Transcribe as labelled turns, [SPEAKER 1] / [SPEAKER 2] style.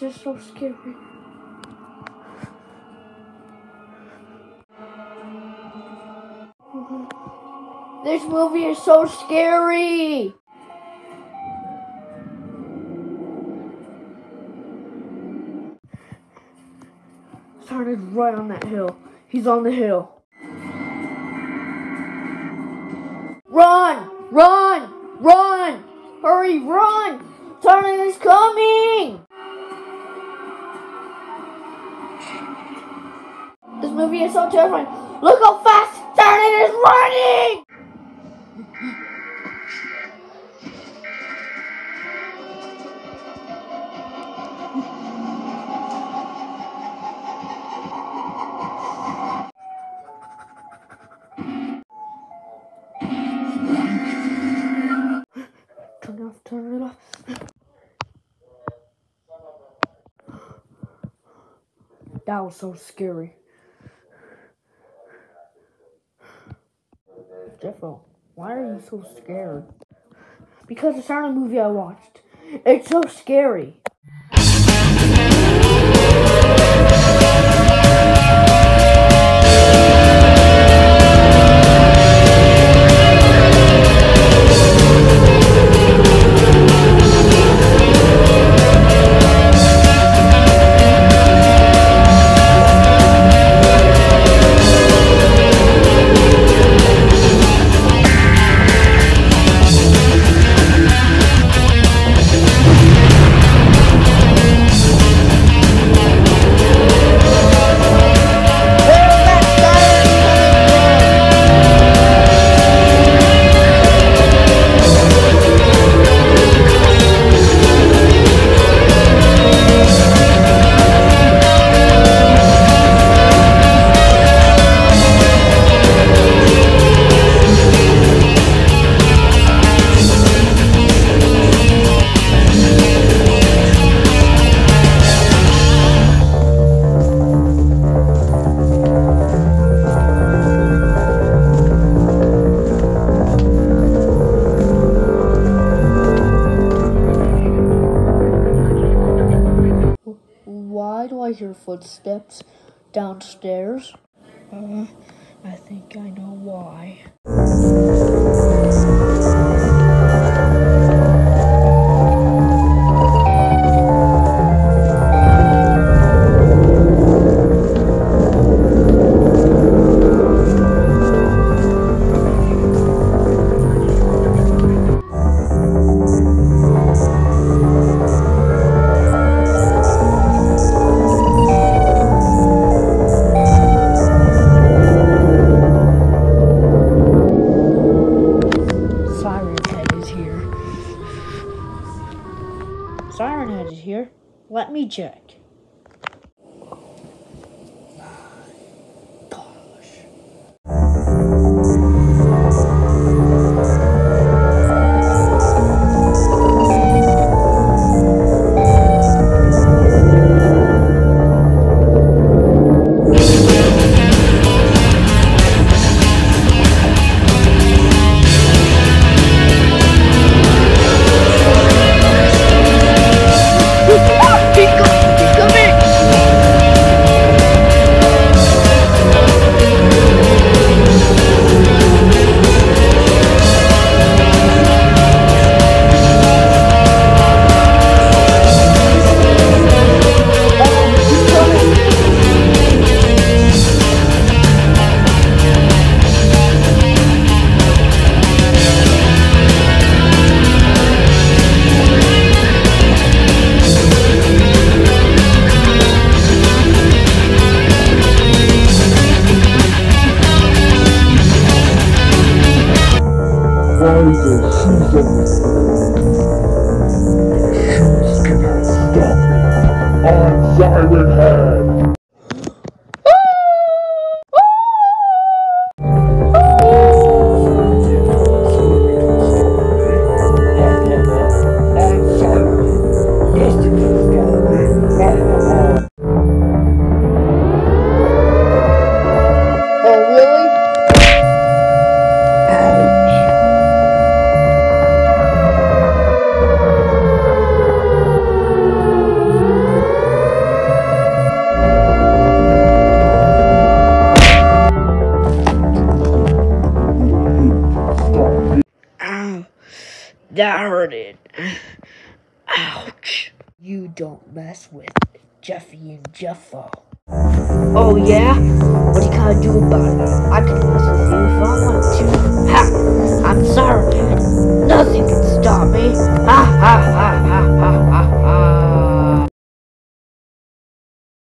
[SPEAKER 1] This is so scary. This movie is so scary. Started right on that hill. He's on the hill. Run! Run! Run! Hurry, run! Tarnan is coming! This movie is so terrifying. Look how fast That was so scary. Jeffo, why are you so scared? Because it's not a movie I watched. It's so scary. Footsteps downstairs? Uh, I think I know why. Here. Let me check.
[SPEAKER 2] I'm
[SPEAKER 1] That hurted. Ouch. You don't mess with Jeffy and Jeffo. Oh yeah? What are you gonna do about it? I can mess with you if I want to. Ha! I'm sorry, man. Nothing can stop me. Ha ha ha ha ha.